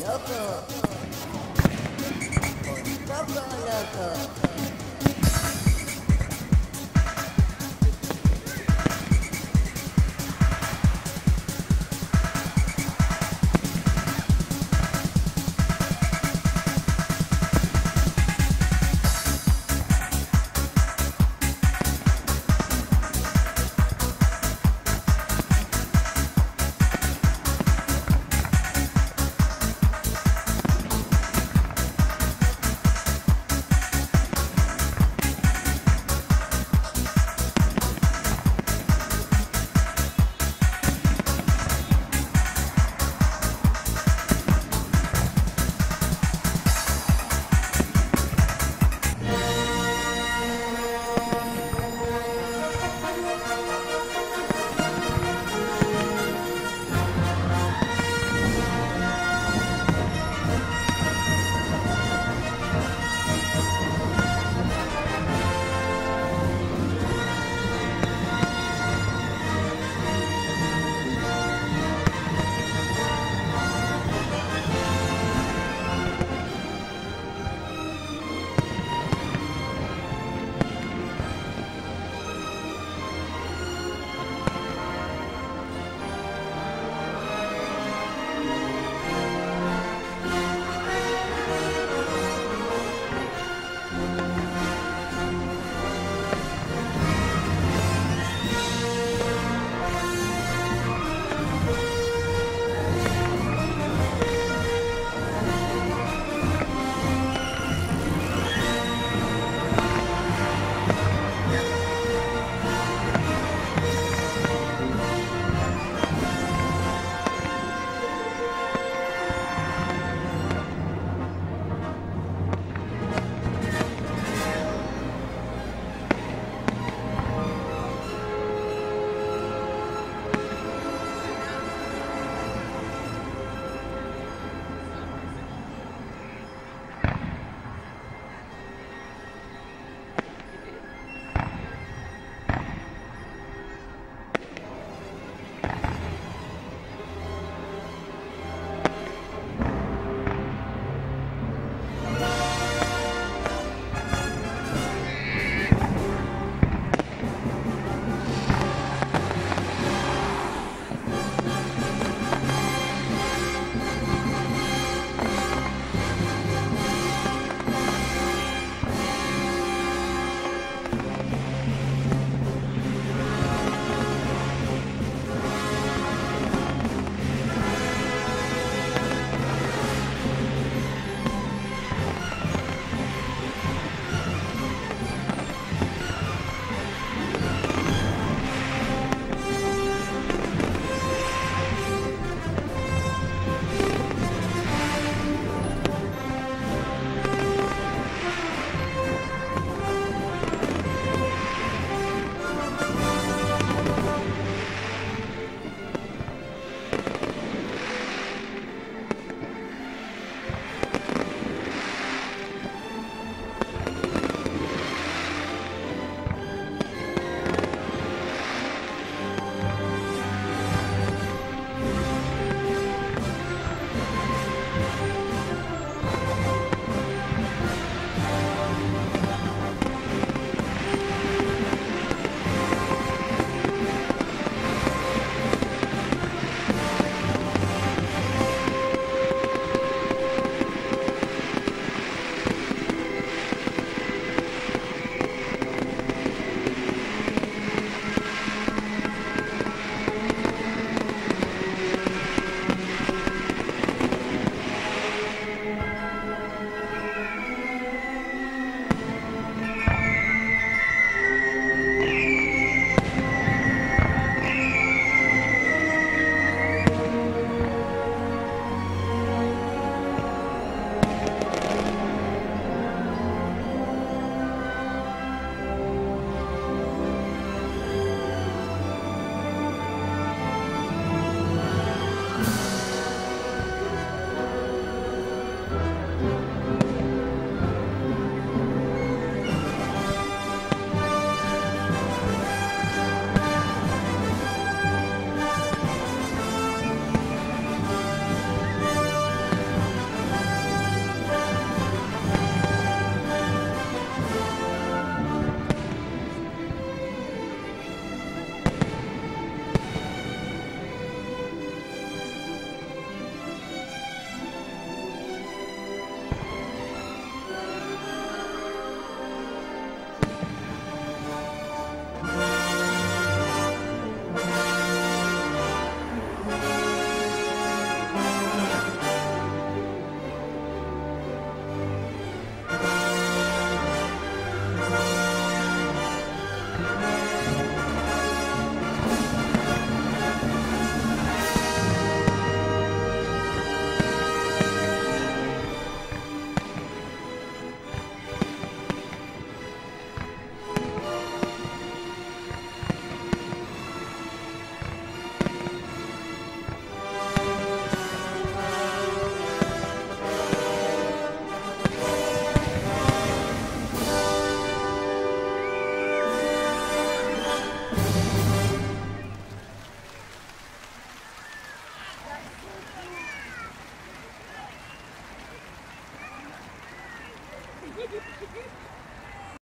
Loco. Poco loco.